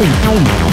Tchau.